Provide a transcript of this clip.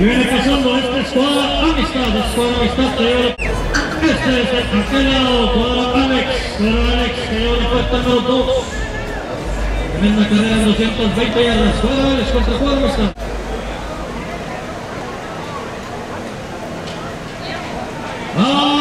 Y viene pasando este escuadra Amistad, escuadra Amistad, este es el aquel cuadra Alex, cuadra Alex, que lleva la puerta número 2. Tremenda carrera de 220 yardas, cuadra Alex contra cuadra Amistad. ¡Ah!